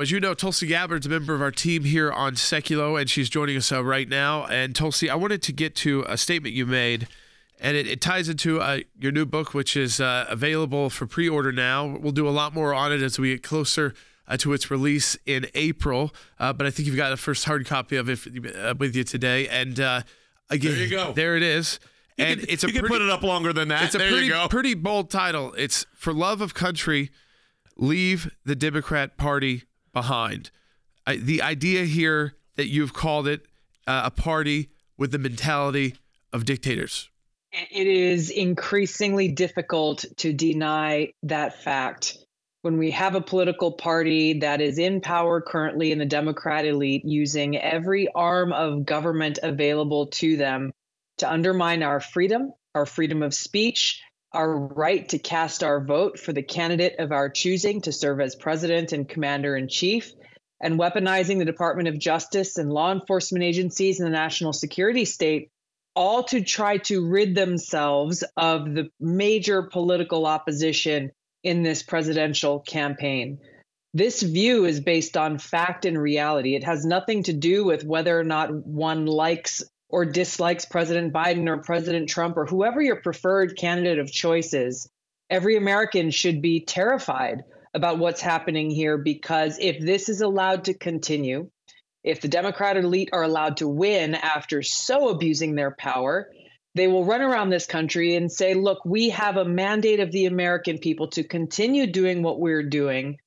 As you know, Tulsi Gabbard's a member of our team here on Sekulow, and she's joining us uh, right now. And Tulsi, I wanted to get to a statement you made, and it, it ties into uh, your new book, which is uh, available for pre order now. We'll do a lot more on it as we get closer uh, to its release in April. Uh, but I think you've got a first hard copy of it uh, with you today. And again, there you go. There it is. You and can, it's a you pretty, can put it up longer than that. It's a there pretty, you pretty bold title. It's For Love of Country, Leave the Democrat Party Behind. I, the idea here that you've called it uh, a party with the mentality of dictators. It is increasingly difficult to deny that fact. When we have a political party that is in power currently in the Democrat elite, using every arm of government available to them to undermine our freedom, our freedom of speech, our right to cast our vote for the candidate of our choosing to serve as president and commander in chief, and weaponizing the Department of Justice and law enforcement agencies and the national security state, all to try to rid themselves of the major political opposition in this presidential campaign. This view is based on fact and reality. It has nothing to do with whether or not one likes or dislikes President Biden or President Trump or whoever your preferred candidate of choice is. Every American should be terrified about what's happening here because if this is allowed to continue, if the Democrat elite are allowed to win after so abusing their power, they will run around this country and say, look, we have a mandate of the American people to continue doing what we're doing,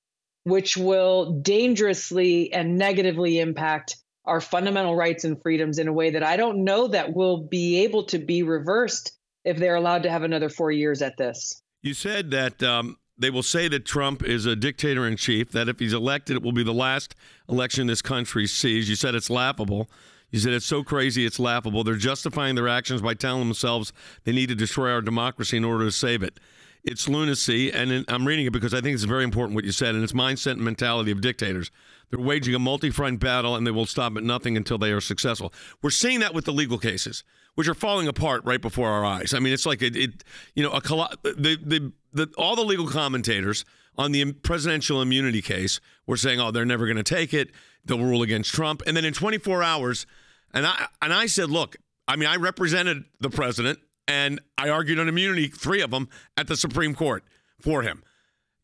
which will dangerously and negatively impact our fundamental rights and freedoms in a way that I don't know that will be able to be reversed if they're allowed to have another four years at this. You said that um, they will say that Trump is a dictator in chief, that if he's elected, it will be the last election this country sees. You said it's laughable. You said it's so crazy, it's laughable. They're justifying their actions by telling themselves they need to destroy our democracy in order to save it. It's lunacy, and I'm reading it because I think it's very important what you said, and it's mindset and mentality of dictators. They're waging a multi front battle, and they will stop at nothing until they are successful. We're seeing that with the legal cases, which are falling apart right before our eyes. I mean, it's like it, it you know, a the, the, the, all the legal commentators on the presidential immunity case were saying, "Oh, they're never going to take it. They'll rule against Trump." And then in 24 hours, and I and I said, "Look, I mean, I represented the president, and I argued on immunity, three of them at the Supreme Court for him."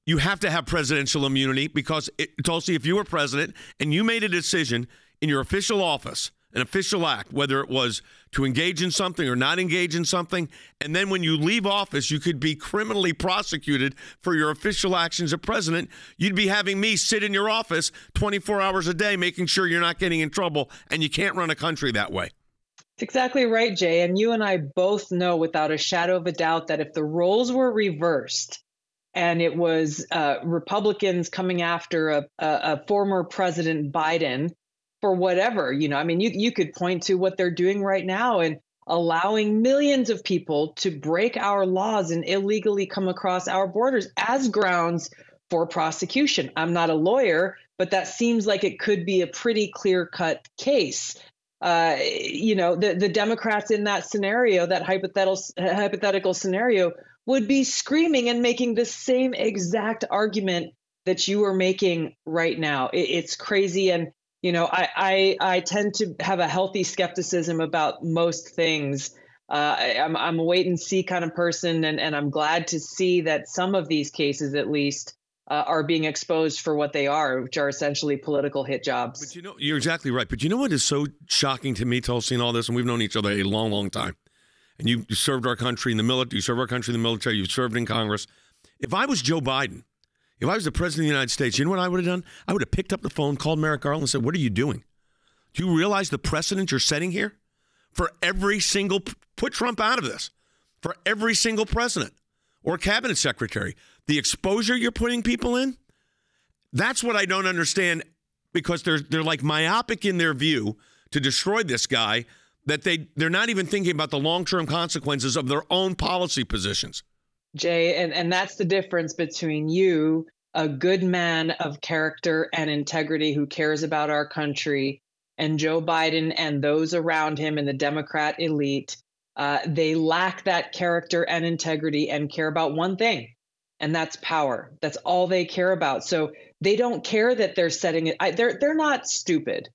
you have to have presidential immunity because, it, Tulsi, if you were president and you made a decision in your official office, an official act, whether it was to engage in something or not engage in something, and then when you leave office, you could be criminally prosecuted for your official actions as president, you'd be having me sit in your office 24 hours a day making sure you're not getting in trouble, and you can't run a country that way. It's exactly right, Jay. And you and I both know without a shadow of a doubt that if the roles were reversed, and it was uh, Republicans coming after a, a, a, former President Biden for whatever. You know, I mean, you you could point to what they're doing right now and allowing millions of people to break our laws and illegally come across our borders as grounds for prosecution. I'm not a lawyer, but that seems like it could be a pretty clear cut case. Uh, you know, the, the Democrats in that scenario, that hypothetical hypothetical scenario, would be screaming and making the same exact argument that you are making right now. It, it's crazy, and you know, I, I I tend to have a healthy skepticism about most things. Uh, I, I'm I'm a wait and see kind of person, and and I'm glad to see that some of these cases, at least, uh, are being exposed for what they are, which are essentially political hit jobs. But you know, you're exactly right. But you know what is so shocking to me, Tulsi, and all this, and we've known each other a long, long time and you, you served our country in the military, you served our country in the military, you served in Congress. If I was Joe Biden, if I was the president of the United States, you know what I would have done? I would have picked up the phone, called Merrick Garland, and said, What are you doing? Do you realize the precedent you're setting here? For every single, put Trump out of this, for every single president or cabinet secretary, the exposure you're putting people in, that's what I don't understand because they're, they're like myopic in their view to destroy this guy that they they're not even thinking about the long-term consequences of their own policy positions. Jay, and, and that's the difference between you, a good man of character and integrity who cares about our country, and Joe Biden and those around him in the Democrat elite. Uh, they lack that character and integrity and care about one thing, and that's power. That's all they care about. So they don't care that they're setting it. They're they're not stupid.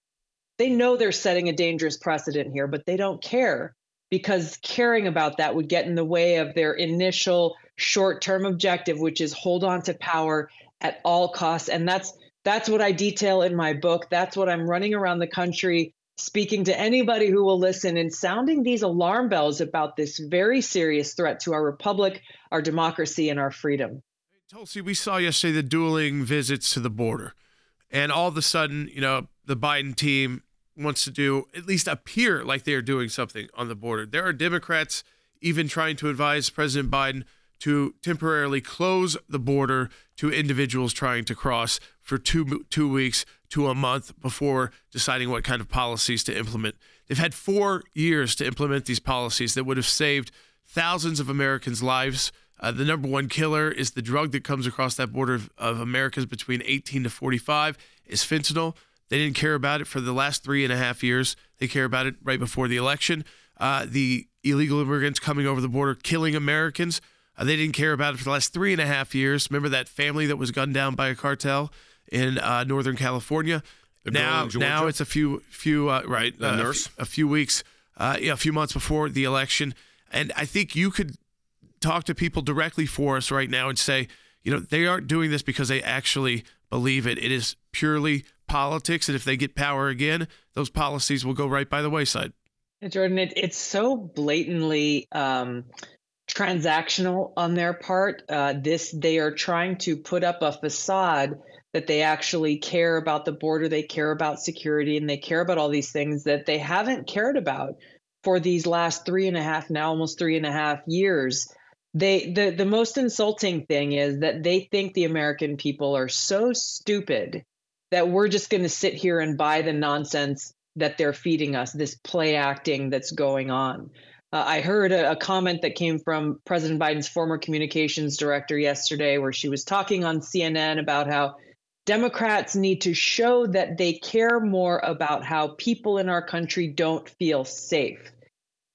They know they're setting a dangerous precedent here, but they don't care because caring about that would get in the way of their initial short-term objective, which is hold on to power at all costs. And that's that's what I detail in my book. That's what I'm running around the country speaking to anybody who will listen and sounding these alarm bells about this very serious threat to our republic, our democracy, and our freedom. Tulsi, we saw yesterday the dueling visits to the border. And all of a sudden, you know, the Biden team wants to do at least appear like they are doing something on the border. There are Democrats even trying to advise President Biden to temporarily close the border to individuals trying to cross for two two weeks to a month before deciding what kind of policies to implement. They've had 4 years to implement these policies that would have saved thousands of Americans' lives. Uh, the number one killer is the drug that comes across that border of, of Americans between 18 to 45 is fentanyl. They didn't care about it for the last three and a half years. They care about it right before the election. Uh, the illegal immigrants coming over the border, killing Americans. Uh, they didn't care about it for the last three and a half years. Remember that family that was gunned down by a cartel in uh, Northern California? The now, now it's a few, few uh, right, the uh, nurse, a few weeks, uh, yeah, a few months before the election, and I think you could talk to people directly for us right now and say, you know, they aren't doing this because they actually believe it. It is purely politics, and if they get power again, those policies will go right by the wayside. Jordan, it, it's so blatantly um, transactional on their part. Uh, this they are trying to put up a facade that they actually care about the border, they care about security, and they care about all these things that they haven't cared about for these last three and a half, now almost three and a half years. They the the most insulting thing is that they think the American people are so stupid that we're just going to sit here and buy the nonsense that they're feeding us, this play acting that's going on. Uh, I heard a, a, comment that came from President Biden's former communications director yesterday, where she was talking on CNN about how Democrats need to show that they care more about how people in our country don't feel safe.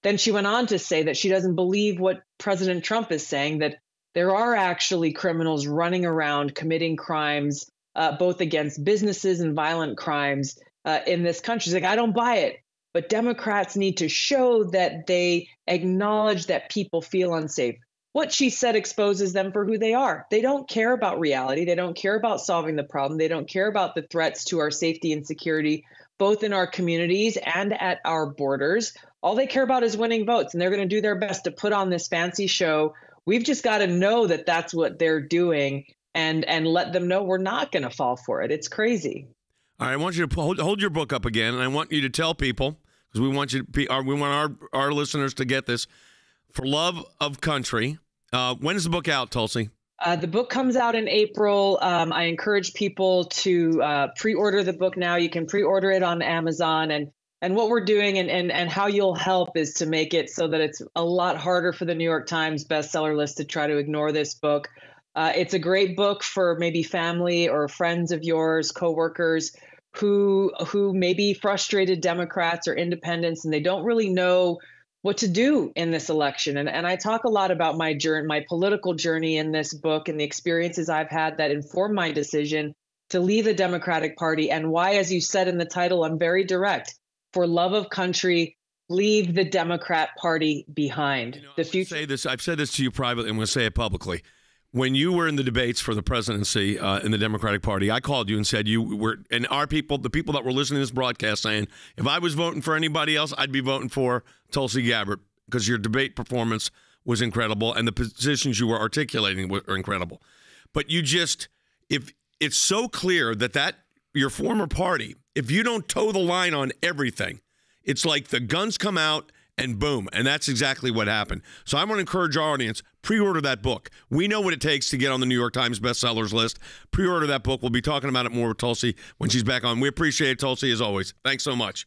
Then she went on to say that she doesn't believe what President Trump is saying, that there are actually criminals running around committing crimes, uh, both against businesses and violent crimes uh, in this country. She's like, I don't buy it. But Democrats need to show that they acknowledge that people feel unsafe. What she said exposes them for who they are. They don't care about reality. They don't care about solving the problem. They don't care about the threats to our safety and security, both in our communities and at our borders. All they care about is winning votes, and they're going to do their best to put on this fancy show. We've just got to know that that's what they're doing and and let them know we're not going to fall for it. It's crazy. All right, I want you to hold, hold your book up again, and I want you to tell people because we want you to be, our, we want our our listeners to get this. For love of country, uh, when is the book out, Tulsi? Uh, the book comes out in April. Um, I encourage people to uh, pre-order the book now. You can pre-order it on Amazon, and and what we're doing and, and and how you'll help is to make it so that it's a lot harder for the New York Times bestseller list to try to ignore this book. Uh, it's a great book for maybe family or friends of yours, coworkers who who may be frustrated Democrats or independents, and they don't really know what to do in this election. And and I talk a lot about my journey, my political journey in this book, and the experiences I've had that inform my decision to leave the Democratic Party, and why, as you said in the title, I'm very direct. For love of country, leave the Democrat Party behind. You know, the future. Say this. I've said this to you privately. I'm going to say it publicly when you were in the debates for the presidency uh, in the Democratic Party, I called you and said you were, and our people, the people that were listening to this broadcast, saying if I was voting for anybody else, I'd be voting for Tulsi Gabbard because your debate performance was incredible and the positions you were articulating were incredible. But you just, if it's so clear that that your former party, if you don't toe the line on everything, it's like the guns come out and boom. And that's exactly what happened. So I want to encourage our audience pre order that book. We know what it takes to get on the New York Times bestsellers list. Pre order that book. We'll be talking about it more with Tulsi when she's back on. We appreciate it, Tulsi, as always. Thanks so much.